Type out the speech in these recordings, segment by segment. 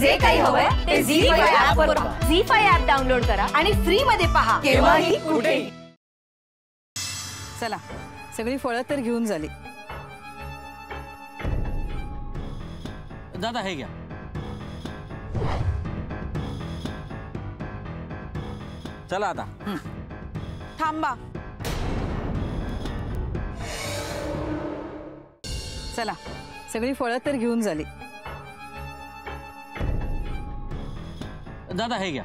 जे काही हवंय ते झी फाय ऍप वर झी फाय ऍप डाउनलोड करा आणि फ्री मध्ये पहा. केव्हाही कुठेही. चला सगळी फळं तर घेऊन झाली. दादा हे घ्या. चला आता. थांबा. चला सगळी फळं तर घेऊन झाली. दादा हे घ्या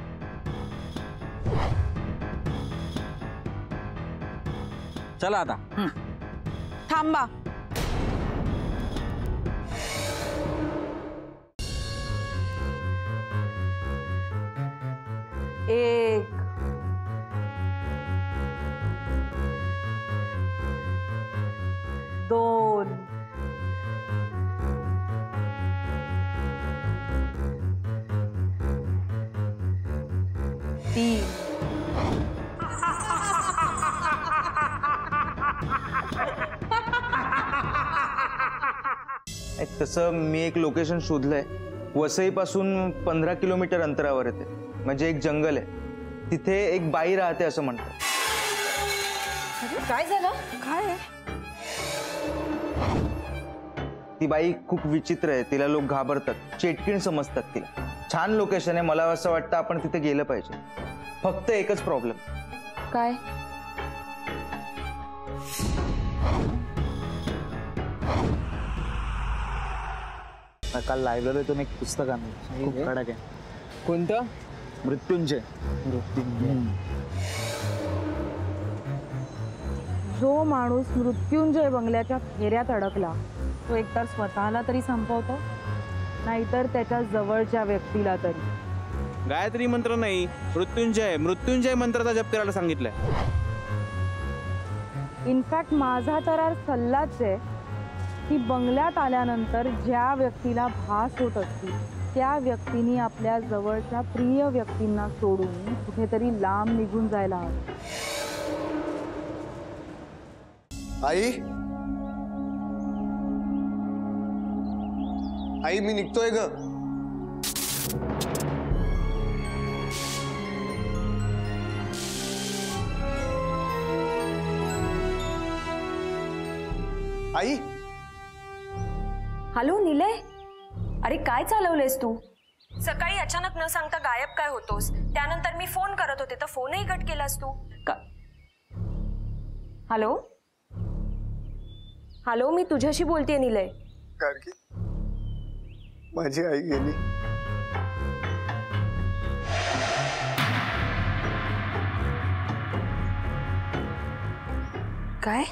चला आता। थांबा। एक। दोन तीन एक तसं मी एक लोकेशन शोधलंय. वसईपासून पंधरा किलोमीटर अंतरावर येते. म्हणजे एक जंगल आहे. तिथे एक बाई राहते असं म्हणतात. काय झालं? काय ती बाई खूप विचित्र आहे. तिला लोक घाबरतात. चेटकीण समजतात तिला. छान लोकेशन आहे. मला असं वाटतं आपण तिथे गेलं पाहिजे. फक्त एकच प्रॉब्लेम काय? काल लायब्ररीतून एक पुस्तक आणलं. खूप कडक आहे. कोणतं? मृत्युंजय. जो माणूस मृत्युंजय बंगल्याच्या फेऱ्यात अडकला तो एकतर स्वतःला तरी संपवतो नाहीतर त्याच्या जवळच्या व्यक्तीला तरी. गायत्री मंत्र नाही मृत्युंजय. मृत्युंजय मंत्राचा जप करायला सांगितलंय. इनफॅक्ट माझा तर सल्लाच आहे की बंगल्यात आल्यानंतर ज्या व्यक्तीला भास होत असतील त्या व्यक्तीने आपल्या जवळच्या प्रिय व्यक्तींना सोडून कुठेतरी लांब निघून जायला हवं. आई आई मी निघतोय ग। आई? हॅलो निलय? अरे काय चालवलेस तू? सकाळी अचानक न सांगता गायब काय होतोस? त्यानंतर मी फ़ोन करत होते तर फोनही कट केलास तू. का- हॅलो? हॅलो मी तुझ्याशी बोलतेय निलय. माझी आई गेली. काय?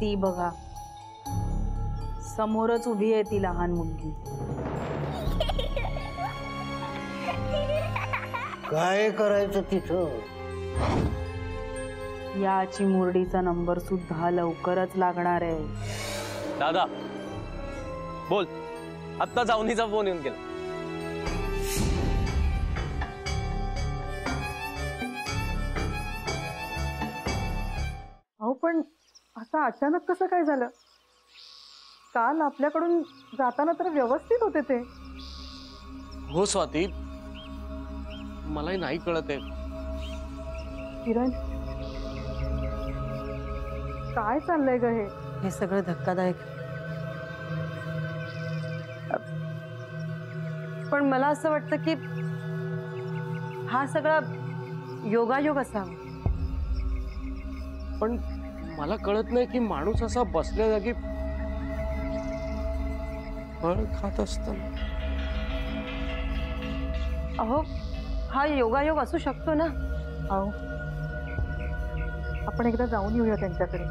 ती बघा. समोरच उभी आहे ती लहान मुलगी. काय करायचं तिथं? या चिमुरडीचा नंबर सुद्धा लवकरच लागणार आहे. दादा बोल. आत्ता जाऊनीचा फोन येऊन गेला अहो पण असं अचानक कसं काय झालं? काल आपल्याकडून जाताना तर व्यवस्थित होते ते. हो स्वाती. मलाही नाही कळत आहे. किरण काय चाललंय ग हे? हे सगळं धक्कादायक. पण मला असं वाटतं की हा सगळा योगायोग असावा. पण मला कळत नाही की माणूस असा बसल्या जागी फळ खात असताना. अहो हा योगायोग असू शकतो ना? अहो आपण एकदा जाऊन येऊया त्यांच्याकडे.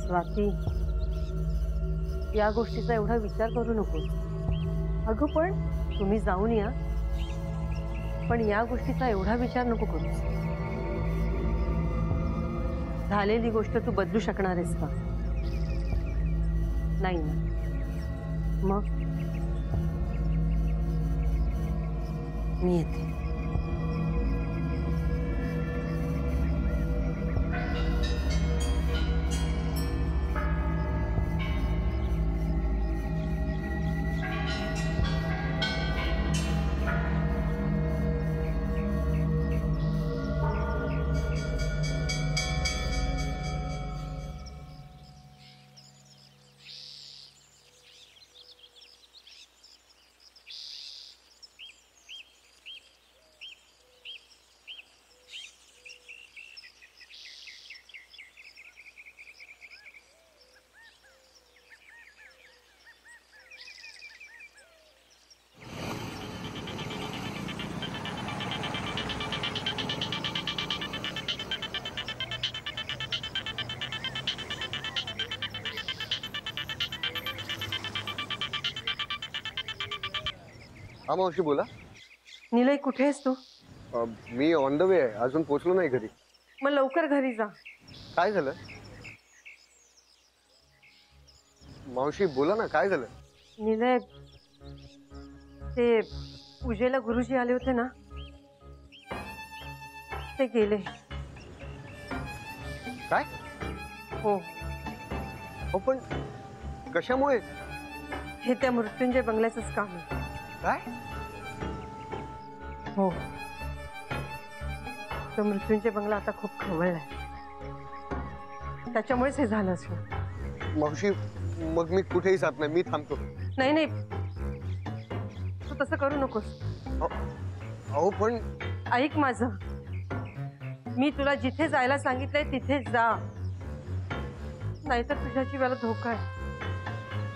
स्वाती, या गोष्टीचा एवढा विचार करू नको अगं पण, तुम्ही जाऊन या. पण या गोष्टीचा एवढा विचार नको करू. झालेली गोष्ट तू बदलू शकणार का? नाही ना. मग? मी येते. हा मावशी बोला. निलय कुठे आहेस तू? अ, मी ऑन द वे आहे. अजून पोचलो नाही घरी. मग लवकर घरी जा. काय झालं? मावशी बोला ना काय झालं? निलय ते पूजेला गुरुजी आले होते ना? ते गेले. काय? हो. हो पण कशामुळे? हे त्या मृत्युंजय बंगल्याचंच काम आहे. काय? हो. तो मृत्युंजय बंगला आता खूप खवळलाय. त्याच्यामुळेच हे झालं असलं मावशी मग मी कुठेही जात नाही. मी थांबतो. नाही नाही. तू तसं करू नकोस. अहो पण ऐक माझं. मी तुला जिथे जायला सांगितलंय तिथे जा. नाहीतर तुझ्या जीवाला धोका आहे.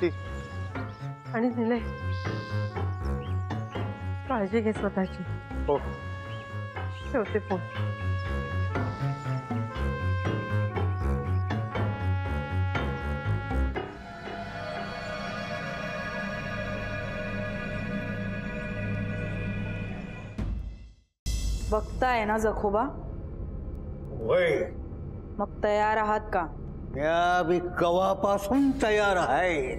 ठीक. आणि दिले काळजी घे स्वतःची हो ठेवते फ़ोन बघताय ना जखोबा मग तयार आहात का या मी कवापासून तयार आहे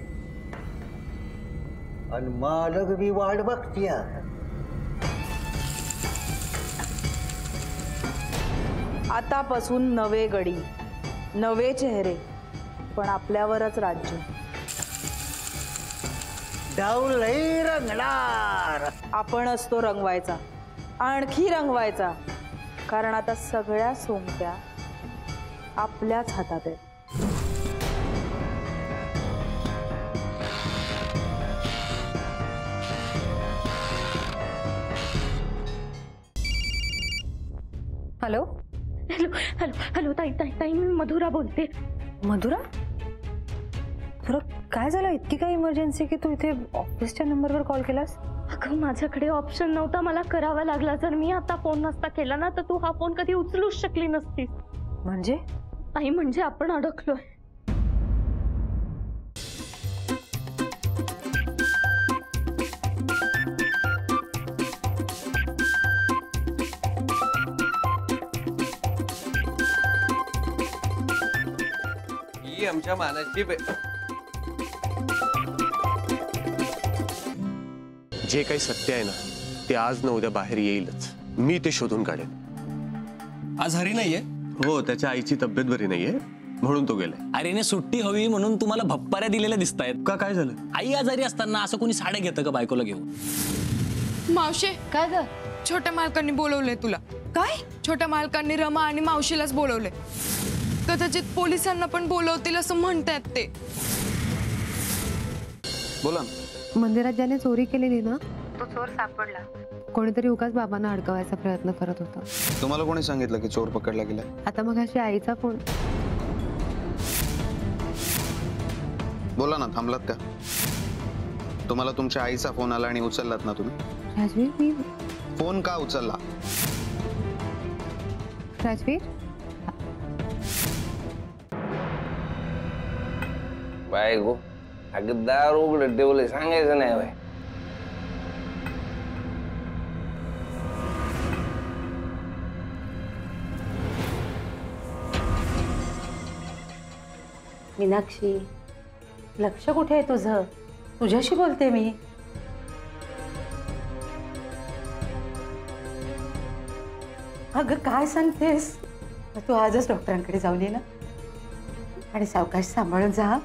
आणि मालक मी वाट बघतीय आतापासून नवे गडी नवे चेहरे पण आपल्यावरच राज्य. रंगणार. आपण असतो रंगवायचा आणखी रंगवायचा कारण आता सगळ्या सोंगट्या आपल्याच हातात आहेत. हॅलो? हॅलो हॅलो हॅलो ताई ताई ताई मी मधुरा बोलते. मधुरा? तुला काय झालं? इतकी काय इमर्जन्सी की तू इथे ऑफिसच्या नंबरवर कॉल केलास? अगं माझ्याकडे ऑप्शन नव्हता. मला करावा लागला. जर मी आता फोन नसता केला ना तर तू हा फोन कधी उचलूच शकली नसतीस. म्हणजे? ताई म्हणजे आपण अडकलोय. आमच्या मानाची बे- जे काही सत्य आहे ना ते आज न उद्या बाहेर येईलच. मी ते शोधून काढेन. आज हरी नाहीये? हो त्याच्या आईची तब्येत बरी नाहीये म्हणून तो गेलाय. अरेने सुट्टी हवी म्हणून तुम्हाला भप्पाऱ्या दिलेल्या दिसत का काय झालं? आई आजारी असताना असं कोणी साड्या घेतं का बायकोला घेऊन? मावशे काय ग? छोट्या मालकांनी बोलवलंय तुला. काय? छोट्या मालकांनी रमा आणि मावशीलाच बोलवलंय. कदाचित पोलिसांना पण बोलवतील असं म्हणतायत ते. बोला मंदिरात ज्याने चोरी केलेली ना तो चोर सापडला. कोणीतरी उगाच बाबांना अडकवायचा प्रयत्न करत होता. तुम्हाला कोणी सांगितलं की चोर पकडला गेला? आता मग अशी आईचा फ़ोन. बोला ना थांबलात का? तुम्हाला तुमच्या आईचा फ़ोन आला आणि उचललात ना तुम्ही? राजवीर मी फ़ोन का उचलला? राजवीर? बायको अगं दार उघडं ठेवलंय सांगायचं नाही बाय मीनाक्षी, लक्ष कुठे आहे तुझं? तुझ्याशी बोलते मी. अगं, काय सांगतेस? तू आजच डॉक्टरांकडे जाऊन ये ना. आणि सावकाश सांभाळून जा